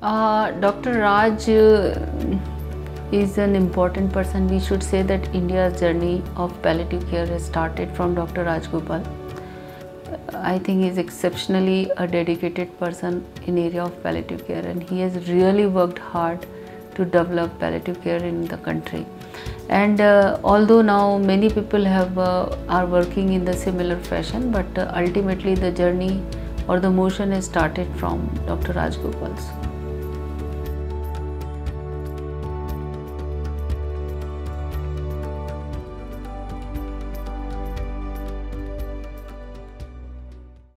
Uh, Dr. Raj uh, is an important person. We should say that India's journey of palliative care has started from Dr. Rajagopal. I think he is exceptionally a dedicated person in area of palliative care and he has really worked hard to develop palliative care in the country. And uh, although now many people have uh, are working in the similar fashion, but uh, ultimately the journey or the motion has started from Dr. Rajagopal's.